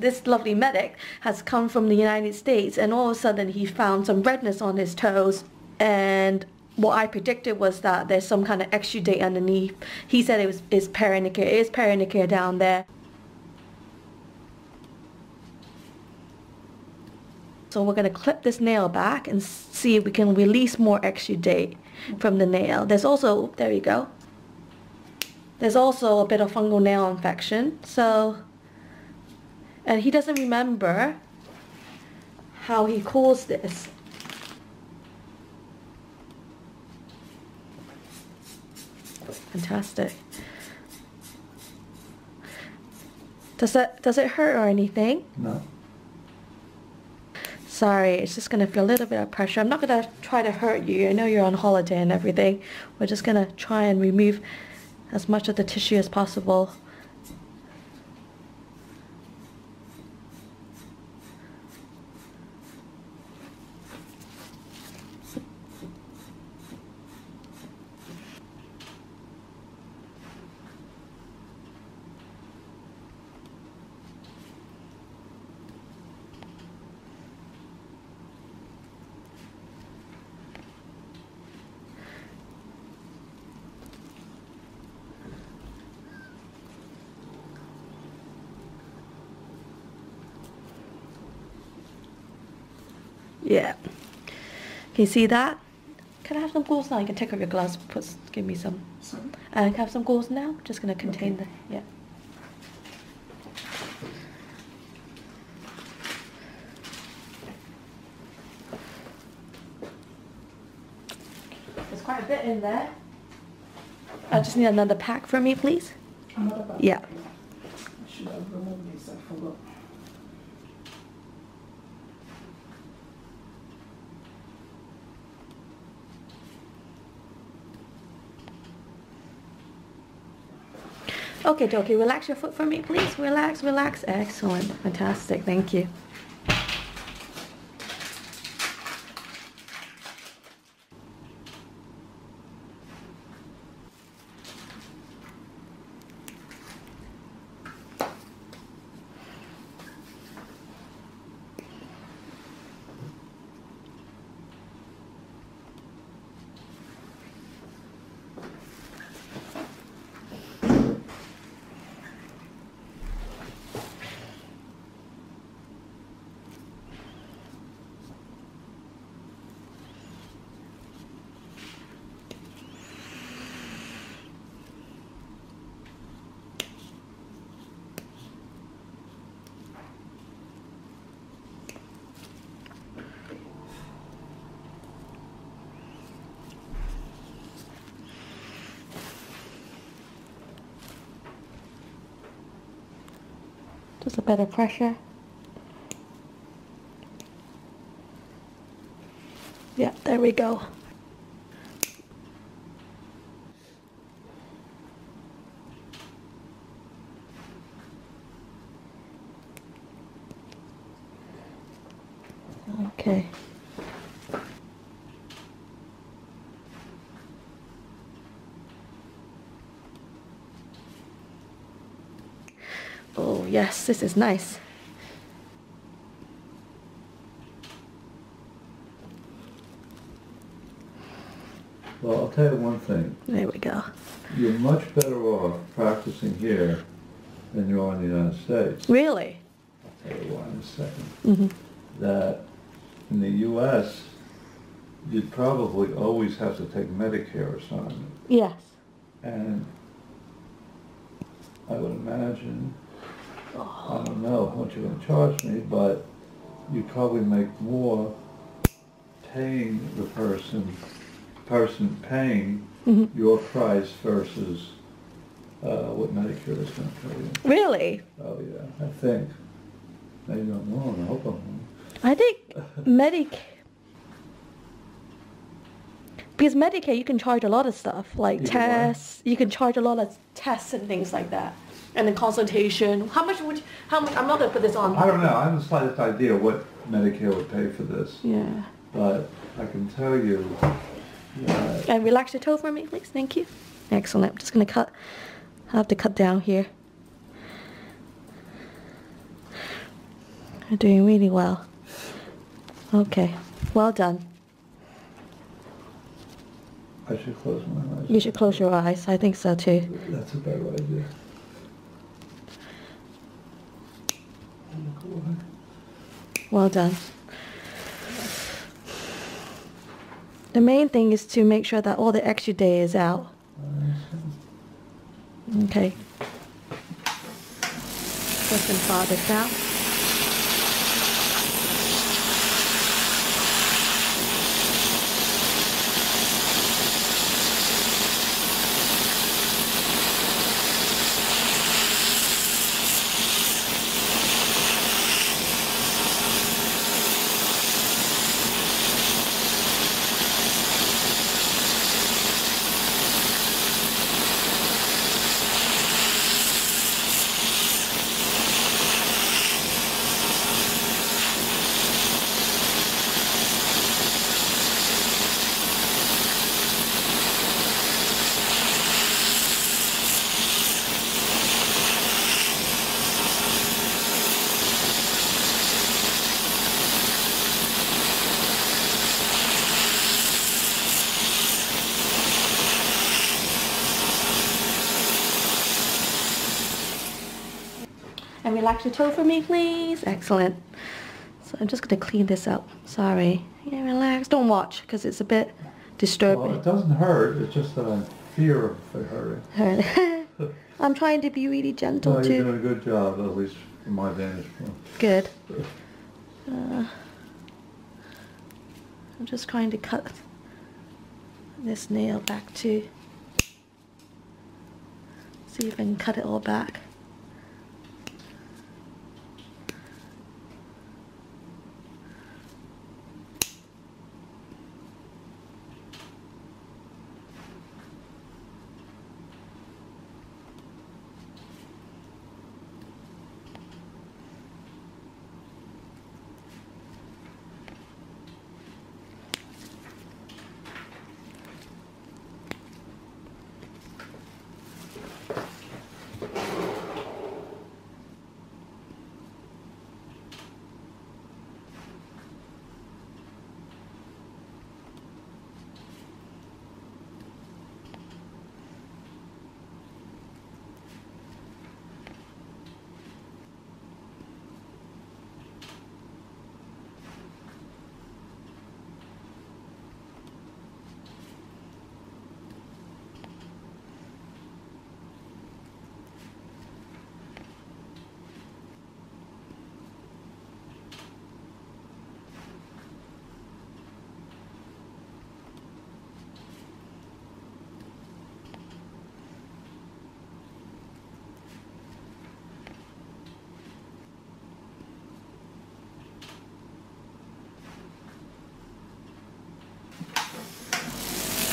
this lovely medic has come from the United States and all of a sudden he found some redness on his toes and what I predicted was that there's some kind of exudate underneath. He said it was is paronychia. It is paronychia down there. So we're going to clip this nail back and see if we can release more exudate from the nail. There's also, there you go. There's also a bit of fungal nail infection. So, and he doesn't remember how he caused this. Fantastic. Does that does it hurt or anything? No. Sorry, it's just gonna feel a little bit of pressure. I'm not gonna try to hurt you. I know you're on holiday and everything. We're just gonna try and remove as much of the tissue as possible. Yeah. Can you see that? Can I have some gauze now? You can take off your gloves. Put, give me some. Sorry? Uh, can I have some gauze now? Just gonna contain Okay. the yeah. There's quite a bit in there. I just need another pack for me, please. Another bag. Yeah. I should have removed this, I forgot. Okay, dokie. Relax your foot for me, please. Relax, relax. Excellent. Fantastic. Thank you. Just a bit of pressure. Yeah, there we go. Okay. Oh yes, this is nice. Well, I'll tell you one thing. There we go. You're much better off practicing here than you are in the United States. Really? I'll tell you why in a second. hmm That in the US, you'd probably always have to take Medicare or something. Yes. And I would imagine, I don't know what you're gonna charge me, but you'd probably make more paying the person, person paying hmm your price versus uh, what Medicare is gonna pay you. Really? Oh, yeah, I think. Maybe I'm wrong, I hope I'm wrong. I think Medic because Medicare you can charge a lot of stuff like You tests. You can charge a lot of tests and things like that, and then consultation. How much would? How much? I'm not gonna put this on. I don't know, I have the slightest idea what Medicare would pay for this, Yeah. but I can tell you that And relax your toe for me, please. Thank you. Excellent. I'm just gonna cut. I have to cut down here. You're doing really well. Okay, well done. I should close my eyes. You should close your eyes. I think so too. That's a better idea. Well done. The main thing is to make sure that all the exudate is out. Okay. First and farthest out. And relax your toe for me, please. Excellent. So I'm just going to clean this up. Sorry. Yeah, relax. Don't watch because it's a bit Well, disturbing. it doesn't hurt, it's just that I'm fear of it hurting. I'm trying to be really gentle No, you're doing a good job, at least from my vantage point. Good. Uh, I'm just trying to cut this nail back too. See if I can cut it all back.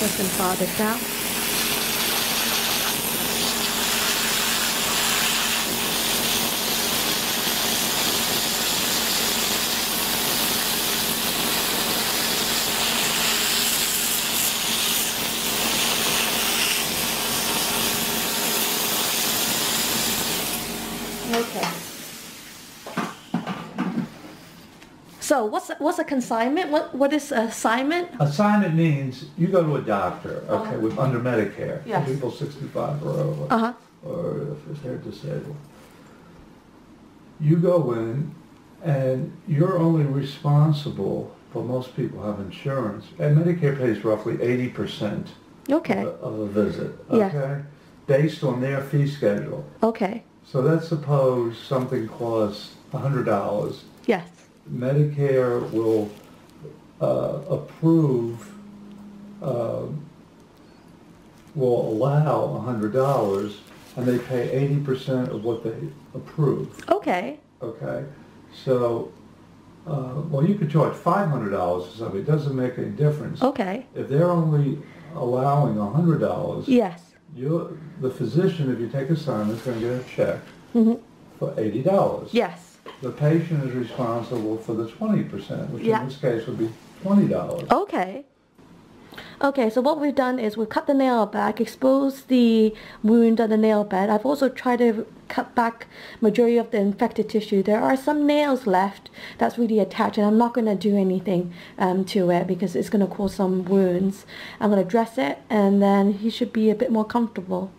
First and farthest out. Okay. So what's what's a consignment? What what is assignment? Assignment means you go to a doctor, okay, Uh-huh. with, under Medicare. for Yes. People sixty-five or over. Uh huh. or if they're disabled. You go in and you're only responsible, well, most people have insurance, and Medicare pays roughly eighty percent Okay. of a visit, Yeah. okay? Based on their fee schedule. Okay. So let's suppose something costs hundred dollars. Yes. Medicare will uh, approve, um, will allow hundred dollars, and they pay eighty percent of what they approve, Okay. okay? So, uh, well, you could charge five hundred dollars to something. it doesn't make any difference. Okay. If they're only allowing hundred dollars, Yes. you, the physician, if you take assignment, is gonna get a check hmm for eighty dollars. Yes. The patient is responsible for the twenty percent, which Yeah. in this case would be twenty dollars. Okay. Okay, so what we've done is we've cut the nail back, exposed the wound on the nail bed. I've also tried to cut back majority of the infected tissue. There are some nails left that's really attached and I'm not going to do anything um, to it because it's going to cause some wounds. I'm going to dress it and then he should be a bit more comfortable.